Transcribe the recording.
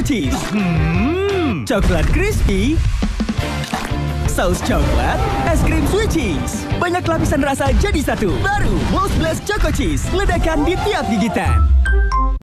Choco Hmm, coklat crispy, saus coklat, es krim sweet cheese. Banyak lapisan rasa jadi satu. Baru Most Blast Choco Cheese. Ledakan di tiap gigitan.